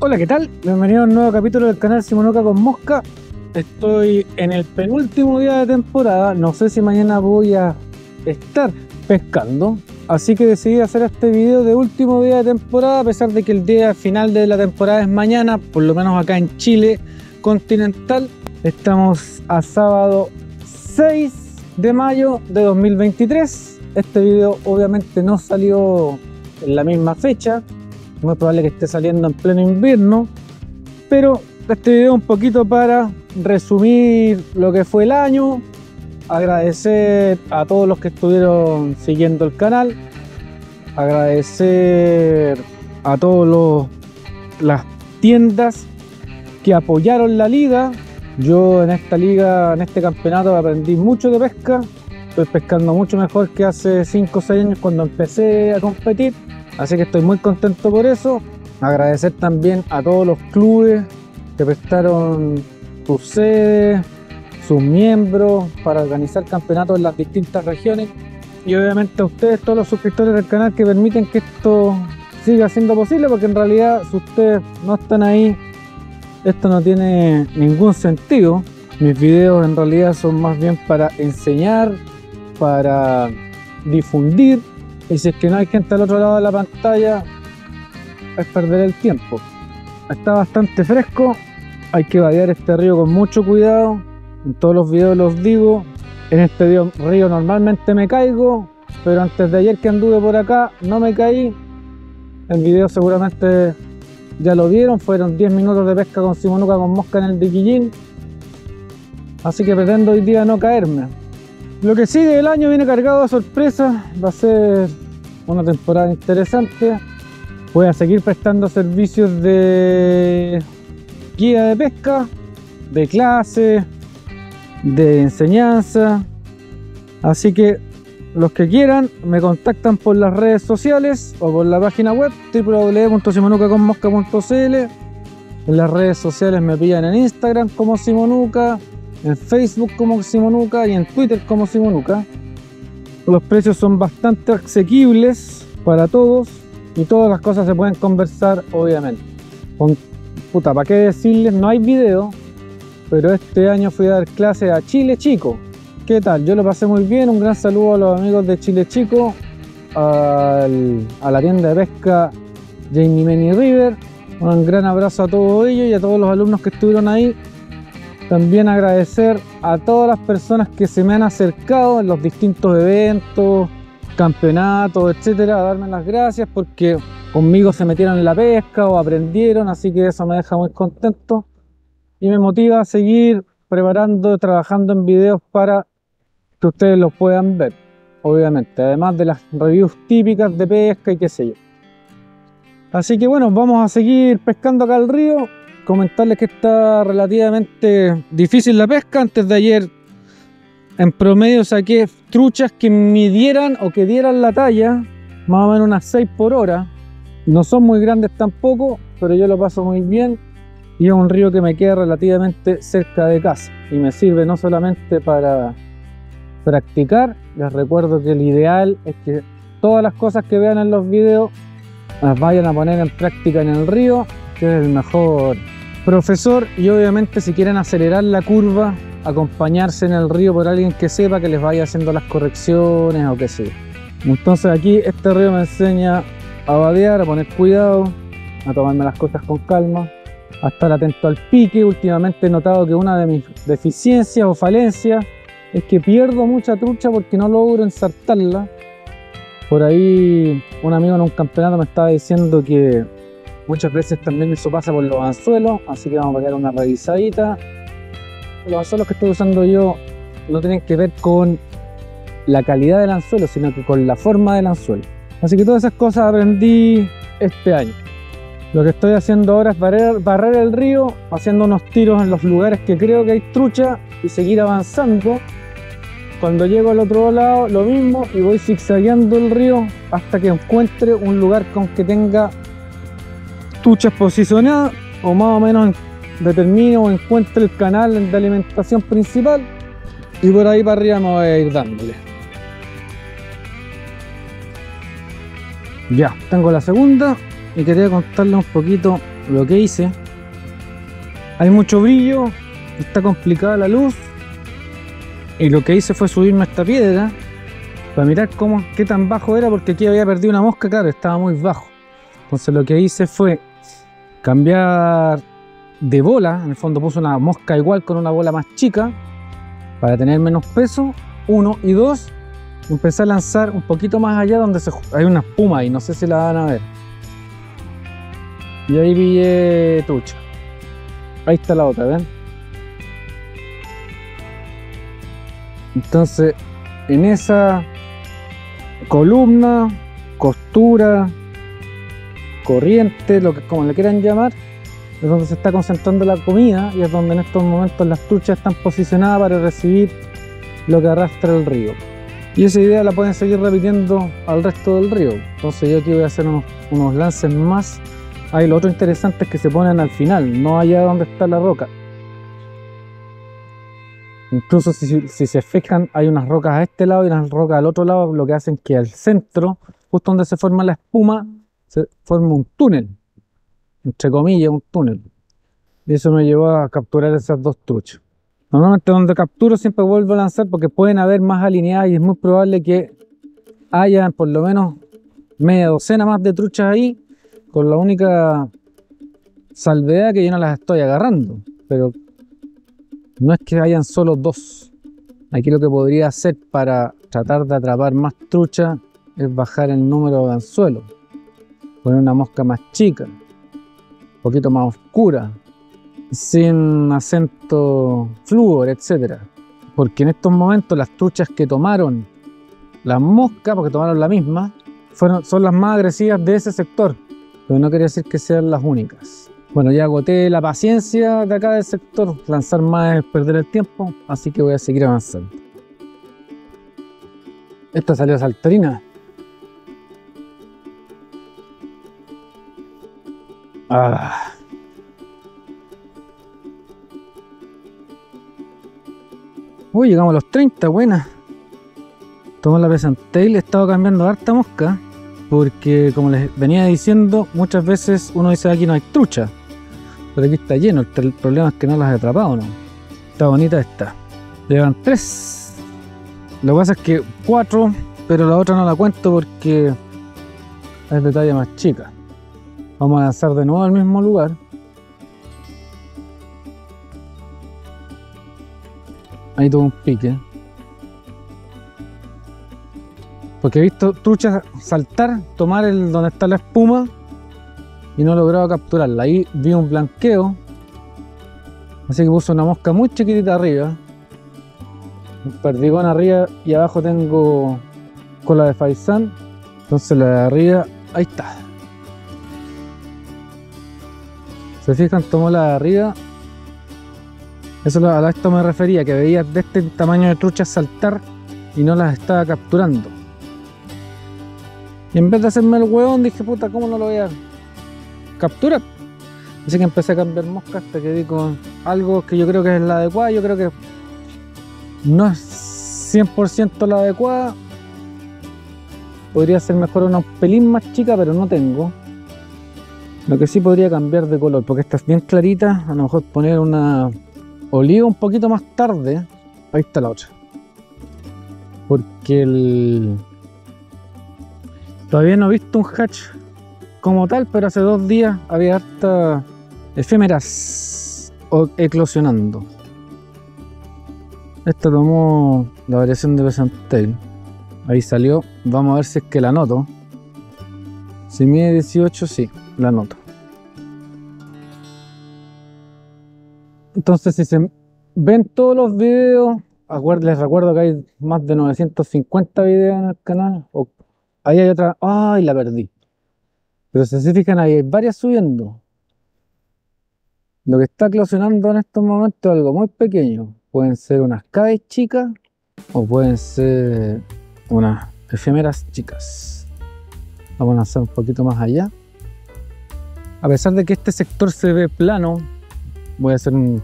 Hola, ¿qué tal? Bienvenido a un nuevo capítulo del canal Simonuca con Mosca. Estoy en el penúltimo día de temporada. No sé si mañana voy a estar pescando. Así que decidí hacer este video de último día de temporada, a pesar de que el día final de la temporada es mañana, por lo menos acá en Chile continental. Estamos a sábado 6 de mayo de 2023. Este video obviamente no salió en la misma fecha, muy probable que esté saliendo en pleno invierno, pero este video un poquito para resumir lo que fue el año, agradecer a todos los que estuvieron siguiendo el canal, agradecer a todas las tiendas que apoyaron la liga. Yo en esta liga, en este campeonato aprendí mucho de pesca, estoy pescando mucho mejor que hace 5 o 6 años cuando empecé a competir Así que estoy muy contento por eso. Agradecer también a todos los clubes que prestaron sus sedes, sus miembros para organizar campeonatos en las distintas regiones. Y obviamente a ustedes, todos los suscriptores del canal que permiten que esto siga siendo posible, porque en realidad si ustedes no están ahí, esto no tiene ningún sentido. Mis videos en realidad son más bien para enseñar, para difundir y si es que no hay gente al otro lado de la pantalla, es perder el tiempo. Está bastante fresco, hay que vadear este río con mucho cuidado. En todos los videos los digo. En este río normalmente me caigo, pero antes de ayer que anduve por acá no me caí. El video seguramente ya lo vieron, fueron 10 minutos de pesca con simonuca con mosca en el diquillín. Así que pretendo hoy día no caerme. Lo que sigue del año viene cargado de sorpresas, va a ser una temporada interesante. Voy a seguir prestando servicios de guía de pesca, de clase, de enseñanza. Así que los que quieran me contactan por las redes sociales o por la página web www.simonucaconmosca.cl. En las redes sociales me pillan en Instagram como Simonuca, en Facebook como Simonuca y en Twitter como Simonuca. Los precios son bastante asequibles para todos y todas las cosas se pueden conversar obviamente. Puta, ¿para qué decirles? No hay video, pero este año fui a dar clase a Chile Chico. ¿Qué tal? Yo lo pasé muy bien, un gran saludo a los amigos de Chile Chico, a la tienda de pesca Jamie Many River, un gran abrazo a todos ellos y a todos los alumnos que estuvieron ahí también agradecer a todas las personas que se me han acercado en los distintos eventos, campeonatos, etcétera, a darme las gracias porque conmigo se metieron en la pesca o aprendieron, así que eso me deja muy contento y me motiva a seguir preparando, trabajando en videos para que ustedes los puedan ver, obviamente, además de las reviews típicas de pesca y qué sé yo. Así que bueno, vamos a seguir pescando acá al río comentarles que está relativamente difícil la pesca. Antes de ayer, en promedio, saqué truchas que midieran o que dieran la talla, más o menos unas 6 por hora. No son muy grandes tampoco, pero yo lo paso muy bien. Y es un río que me queda relativamente cerca de casa y me sirve no solamente para practicar, les recuerdo que el ideal es que todas las cosas que vean en los videos las vayan a poner en práctica en el río, que es el mejor profesor y obviamente si quieren acelerar la curva, acompañarse en el río por alguien que sepa que les vaya haciendo las correcciones o que sea. Entonces aquí este río me enseña a vadear, a poner cuidado, a tomarme las cosas con calma, a estar atento al pique. Últimamente he notado que una de mis deficiencias o falencias es que pierdo mucha trucha porque no logro ensartarla. Por ahí un amigo en un campeonato me estaba diciendo que Muchas veces también eso pasa por los anzuelos, así que vamos a pegar una revisadita. Los anzuelos que estoy usando yo no tienen que ver con la calidad del anzuelo, sino que con la forma del anzuelo. Así que todas esas cosas aprendí este año. Lo que estoy haciendo ahora es barrer, barrer, el río, haciendo unos tiros en los lugares que creo que hay trucha y seguir avanzando. Cuando llego al otro lado, lo mismo y voy zigzagueando el río hasta que encuentre un lugar con que tenga tuchas posicionadas o más o menos determino o encuentre el canal de alimentación principal y por ahí para arriba me voy a ir dándole. Ya, tengo la segunda y quería contarles un poquito lo que hice, hay mucho brillo, está complicada la luz, y lo que hice fue subirme a esta piedra para mirar cómo, qué tan bajo era, porque aquí había perdido una mosca, claro, estaba muy bajo. Entonces lo que hice fue cambiar de bola, en el fondo puse una mosca igual con una bola más chica, para tener menos peso, uno, y dos, empecé a lanzar un poquito más allá donde hay una espuma y no sé si la van a ver. Y ahí pillé trucha. Ahí está la otra, ¿ven? Entonces, en esa columna, costura, corriente, lo que como le quieran llamar, es donde se está concentrando la comida y es donde en estos momentos las truchas están posicionadas para recibir lo que arrastra el río. Y esa idea la pueden seguir repitiendo al resto del río. Entonces yo aquí voy a hacer unos, unos lances más. Hay lo otro interesante es que se ponen al final, no allá donde está la roca. Incluso si, se fijan, hay unas rocas a este lado y unas rocas al otro lado, lo que hacen que al centro, justo donde se forma la espuma, se forma un túnel, entre comillas, un túnel. Y eso me llevó a capturar esas dos truchas. Normalmente donde capturo siempre vuelvo a lanzar porque pueden haber más alineadas y es muy probable que haya por lo menos media docena más de truchas ahí, con la única salvedad que yo no las estoy agarrando. Pero no es que hayan solo dos. Aquí lo que podría hacer para tratar de atrapar más trucha es bajar el número de anzuelos. Poner una mosca más chica, un poquito más oscura, sin acento flúor, etc. Porque en estos momentos las truchas que tomaron las moscas, porque tomaron la misma, fueron, son las más agresivas de ese sector. Pero no quiere decir que sean las únicas. Bueno, ya agoté la paciencia de acá del sector, lanzar más es perder el tiempo, así que voy a seguir avanzando. Esta salió saltarina. Ah. Uy, llegamos a los 30, buena. Tomo la pesantail, he estado cambiando harta mosca porque como les venía diciendo, muchas veces uno dice aquí no hay trucha pero aquí está lleno. El problema es que no las he atrapado, ¿no? Está bonita esta. Llevan tres. Lo que pasa es que cuatro, pero la otra no la cuento porque es de talla más chica. Vamos a lanzar de nuevo al mismo lugar. Ahí tuvo un pique. Porque he visto truchas saltar, tomar el donde está la espuma y no lograba capturarla. Ahí vi un blanqueo, así que puse una mosca muy chiquitita arriba, un perdigón arriba y abajo tengo cola de faisán, entonces la de arriba, ahí está. Se fijan, tomó la de arriba. Eso a esto me refería, que veía de este tamaño de trucha saltar y no las estaba capturando. Y en vez de hacerme el hueón, dije, puta, ¿cómo no lo voy a capturar. Así que empecé a cambiar mosca hasta que di con algo que yo creo que es la adecuada. Yo creo que no es 100% la adecuada. Podría ser mejor una un pelín más chica, pero no tengo. Lo que sí podría cambiar de color, porque esta es bien clarita. A lo mejor poner una oliva un poquito más tarde. Ahí está la otra. Porque el... Todavía no he visto un hatch como tal, pero hace dos días había harta efémeras eclosionando. Esta tomó la variación de Pesantail. Ahí salió. Vamos a ver si es que la noto. Si mide 18, sí, la noto. Entonces, si se ven todos los videos, les recuerdo que hay más de 950 videos en el canal. ahí hay otra. ¡Ay, la perdí! Pero si se fijan ahí, hay varias subiendo. Lo que está eclosionando en estos momentos es algo muy pequeño. Pueden ser unas caves chicas o pueden ser unas efímeras chicas. Vamos a lanzar un poquito más allá. A pesar de que este sector se ve plano, voy a hacer un...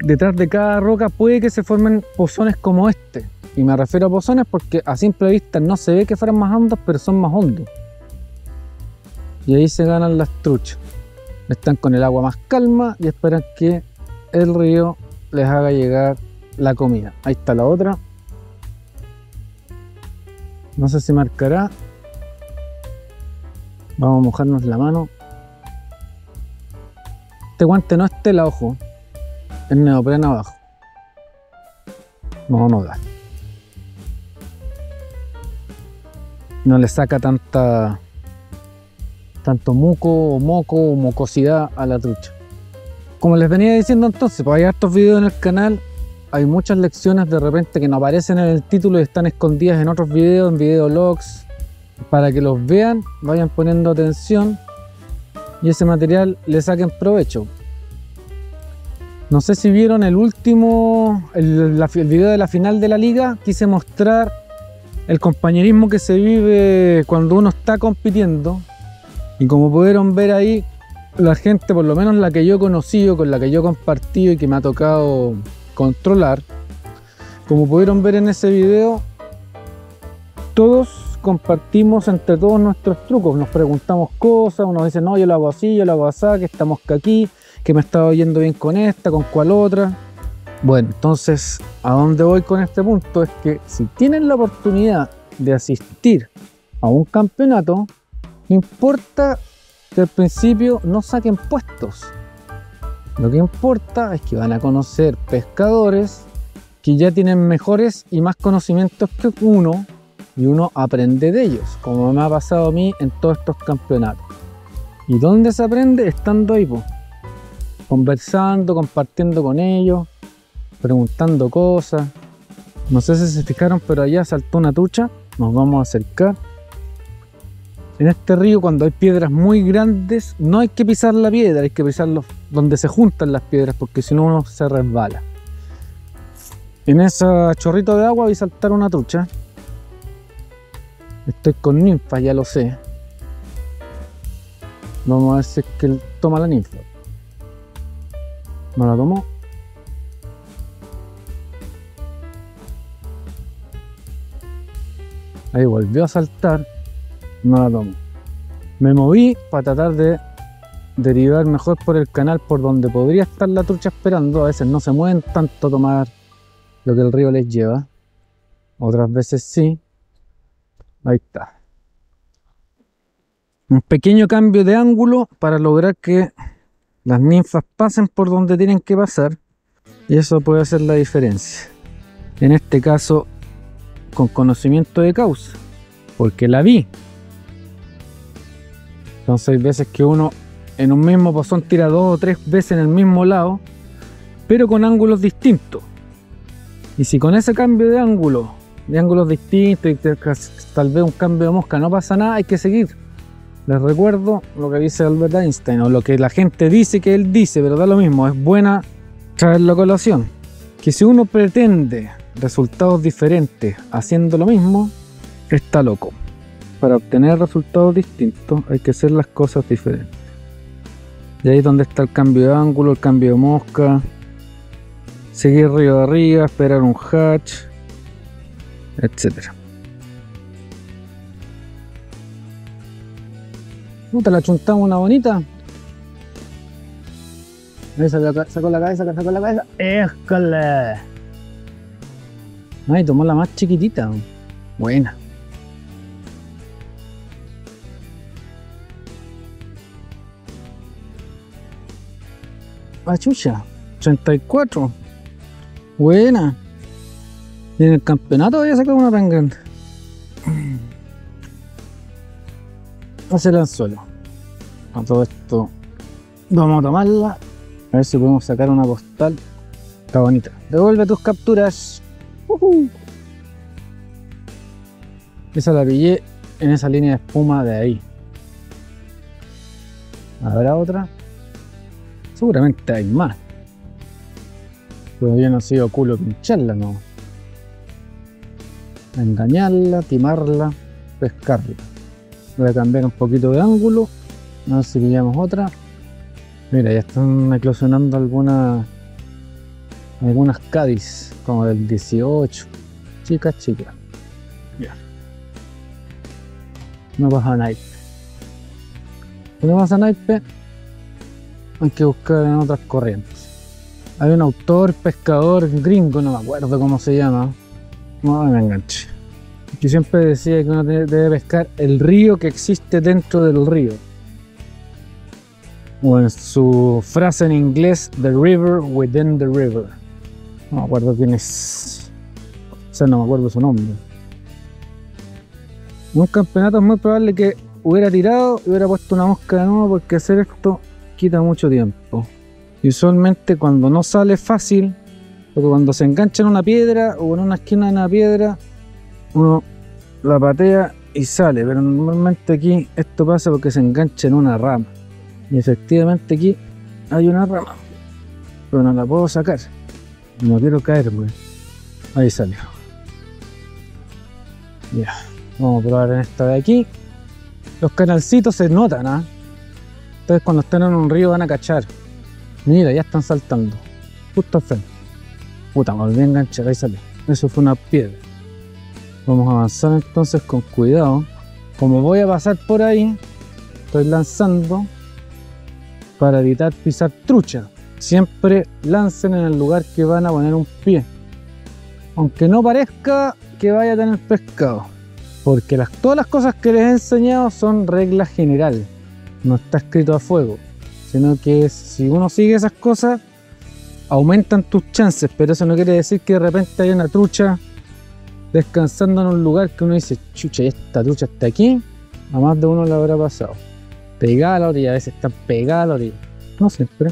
Detrás de cada roca puede que se formen pozones como este. Y me refiero a pozones porque a simple vista no se ve que fueran más hondos, pero son más hondos y ahí se ganan las truchas. Están con el agua más calma y esperan que el río les haga llegar la comida. Ahí está la otra. No sé si marcará. Vamos a mojarnos la mano. Este guante no es tela, ojo. Es neopreno abajo. No, no da. No le saca tanta tanto muco o moco o mocosidad a la trucha. Como les venía diciendo entonces, pues hay hartos videos en el canal, hay muchas lecciones de repente que no aparecen en el título y están escondidas en otros videos, en videologs, para que los vean, vayan poniendo atención y ese material le saquen provecho. No sé si vieron el último, el, el video de la final de la liga, quise mostrar el compañerismo que se vive cuando uno está compitiendo, y como pudieron ver ahí, la gente, por lo menos la que yo he conocido, con la que yo he compartido y que me ha tocado controlar, como pudieron ver en ese video, todos compartimos entre todos nuestros trucos, nos preguntamos cosas, uno dice, no, yo lo hago así, yo lo hago así, que estamos aquí, que me estaba yendo bien con esta, con cual otra. Bueno, entonces, ¿a dónde voy con este punto? Es que si tienen la oportunidad de asistir a un campeonato, no importa que al principio no saquen puestos. Lo que importa es que van a conocer pescadores que ya tienen mejores y más conocimientos que uno y uno aprende de ellos, como me ha pasado a mí en todos estos campeonatos. ¿Y dónde se aprende? Estando ahí, conversando, compartiendo con ellos, preguntando cosas. No sé si se fijaron, pero allá saltó una tucha. Nos vamos a acercar. En este río, cuando hay piedras muy grandes, no hay que pisar la piedra, hay que pisarlo donde se juntan las piedras, porque si no uno se resbala. En ese chorrito de agua vi saltar una trucha. Estoy con ninfa, ya lo sé. Vamos a ver si es que él toma la ninfa. No la tomó. Ahí volvió a saltar no la tomo. Me moví para tratar de derivar mejor por el canal por donde podría estar la trucha esperando. A veces no se mueven tanto a tomar lo que el río les lleva. Otras veces sí. Ahí está. Un pequeño cambio de ángulo para lograr que las ninfas pasen por donde tienen que pasar. Y eso puede hacer la diferencia. En este caso, con conocimiento de causa. Porque la vi, entonces hay veces que uno en un mismo pozón tira dos o tres veces en el mismo lado, pero con ángulos distintos. Y si con ese cambio de ángulo, de ángulos distintos y tal vez un cambio de mosca no pasa nada, hay que seguir. Les recuerdo lo que dice Albert Einstein, o lo que la gente dice que él dice, pero da lo mismo, es buena traerlo a colación. Que si uno pretende resultados diferentes haciendo lo mismo, está loco para obtener resultados distintos hay que hacer las cosas diferentes. Y ahí es donde está el cambio de ángulo, el cambio de mosca, seguir río arriba, esperar un hatch, etc. Puta, la chuntamos una bonita. Ahí sacó la, cabeza, sacó la cabeza. ¡Éjole! Ay, tomó la más chiquitita. Buena. Ah, chucha. 34. Buena. Y en el campeonato voy a sacar una tan grande. Hacer anzuelo. A todo esto vamos a tomarla. A ver si podemos sacar una postal. Está bonita. Devuelve tus capturas. Esa la pillé en esa línea de espuma de ahí. ¿Habrá otra? Seguramente hay más. Todavía no ha sido culo pincharla, no. Engañarla, timarla, pescarla. Voy a cambiar un poquito de ángulo. A ver si pillamos otra. Mira, ya están eclosionando algunas algunas Cádiz, como del 18. Chicas, chicas. Ya. No pasa naipe. No pasa naipe hay que buscar en otras corrientes. Hay un autor, pescador gringo, no me acuerdo cómo se llama. No me enganché. Que siempre decía que uno debe pescar el río que existe dentro del río. O en su frase en inglés, The River Within the River. No me acuerdo quién es. O sea, no me acuerdo su nombre. En un campeonato es muy probable que hubiera tirado y hubiera puesto una mosca de nuevo porque hacer esto quita mucho tiempo. Y usualmente cuando no sale fácil, porque cuando se engancha en una piedra o en una esquina de una piedra, uno la patea y sale. Pero normalmente aquí esto pasa porque se engancha en una rama. Y efectivamente aquí hay una rama. Pero no la puedo sacar. No quiero caer, pues. Ahí salió. Ya. Vamos a probar en esta de aquí. Los canalcitos se notan, ¿ah? Entonces cuando están en un río van a cachar. Mira, ya están saltando. Justo al frente. Puta, volví a enganchar, ahí sale. Eso fue una piedra. Vamos a avanzar entonces con cuidado. Como voy a pasar por ahí, estoy lanzando para evitar pisar trucha. Siempre lancen en el lugar que van a poner un pie. Aunque no parezca que vaya a tener pescado. Porque todas las cosas que les he enseñado son reglas generales. No está escrito a fuego. Sino que si uno sigue esas cosas, aumentan tus chances. Pero eso no quiere decir que de repente haya una trucha descansando en un lugar que uno dice, chucha, y esta trucha está aquí. A más de uno le habrá pasado. Pegada a la orilla, a veces están pegadas a la orilla. No siempre.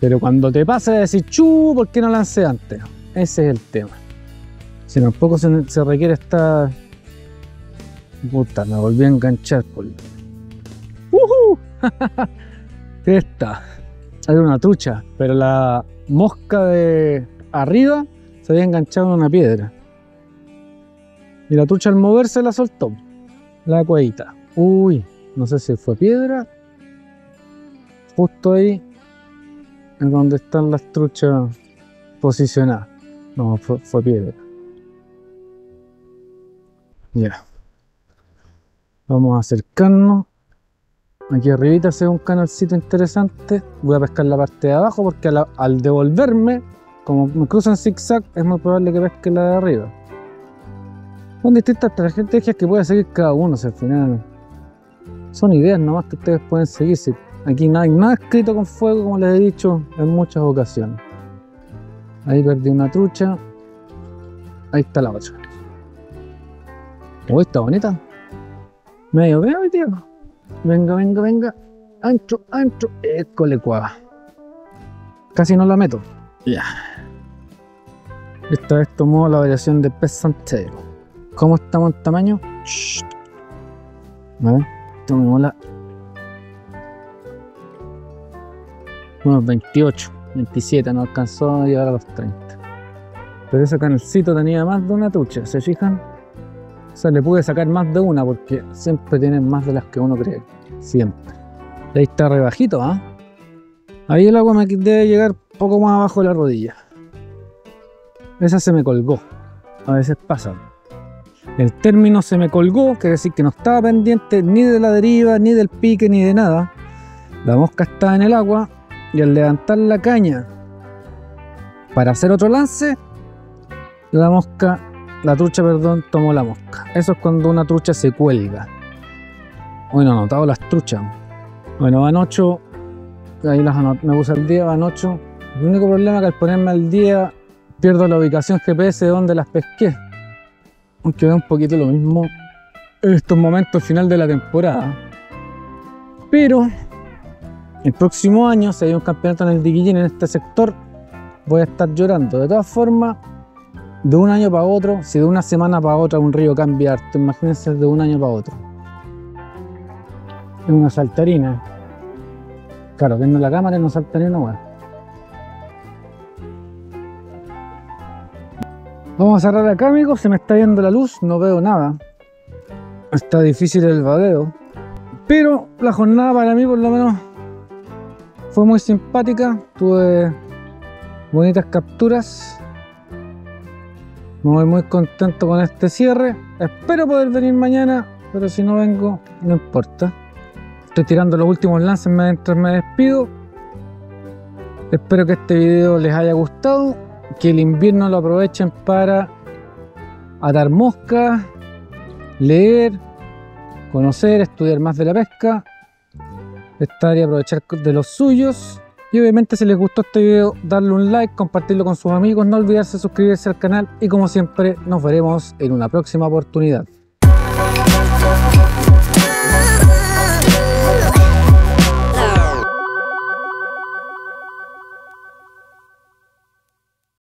Pero cuando te pasa de decir, chu, ¿por qué no lancé antes? Ese es el tema. Si tampoco se, se requiere estar Puta, me volví a enganchar. Por... ¡Uhú! ¿Qué está? Hay una trucha, pero la mosca de arriba se había enganchado en una piedra. Y la trucha al moverse la soltó. La cuevita. Uy, no sé si fue piedra. Justo ahí en donde están las truchas posicionadas. No, fue, fue piedra. Ya. Vamos a acercarnos. Aquí arribita se ve un canalcito interesante. Voy a pescar la parte de abajo porque al, devolverme, como me cruzan zigzag, es muy probable que pesque la de arriba. Son distintas estrategias que puede seguir cada uno, si al final son ideas nomás que ustedes pueden seguir. Si aquí no hay nada escrito con fuego, como les he dicho en muchas ocasiones. Ahí perdí una trucha. Ahí está la otra. Uy, está bonita. Medio veo, tío. Venga, venga, venga. Ancho, ancho. École cuava. Casi no la meto. Ya. Esta vez tomó la variación de pez. ¿Cómo estamos en tamaño? Shh. A ver, tomemos la. Unos 28, 27, no alcanzó a llegar a los 30. Pero ese canalcito tenía más de una tucha, ¿se fijan? O sea, le pude sacar más de una porque siempre tienen más de las que uno cree. Siempre. ahí está rebajito, ¿ah? Ahí el agua me debe llegar poco más abajo de la rodilla. Esa se me colgó. A veces pasa. El término se me colgó, quiere decir que no estaba pendiente ni de la deriva, ni del pique, ni de nada. La mosca está en el agua y al levantar la caña para hacer otro lance, la mosca la trucha, perdón, tomó la mosca. Eso es cuando una trucha se cuelga. Bueno, anotado las truchas. Bueno, van 8. Ahí las me puse al día, van 8. El único problema es que al ponerme al día pierdo la ubicación GPS de donde las pesqué. Aunque ve un poquito lo mismo en estos momentos final de la temporada. Pero el próximo año, si hay un campeonato en el Diquillín en este sector, voy a estar llorando. De todas formas, de un año para otro, si de una semana para otra un río cambia harto, imagínense de un año para otro. Es una saltarina. Claro, viendo la cámara no saltarina bueno. Vamos a cerrar acá amigos, se me está yendo la luz, no veo nada. Está difícil el vadeo. Pero la jornada para mí por lo menos fue muy simpática. Tuve bonitas capturas voy muy contento con este cierre. Espero poder venir mañana, pero si no vengo, no importa. Estoy tirando los últimos lances mientras me despido. Espero que este video les haya gustado, que el invierno lo aprovechen para atar moscas, leer, conocer, estudiar más de la pesca, estar y aprovechar de los suyos. Y obviamente si les gustó este video, darle un like, compartirlo con sus amigos, no olvidarse de suscribirse al canal y como siempre nos veremos en una próxima oportunidad.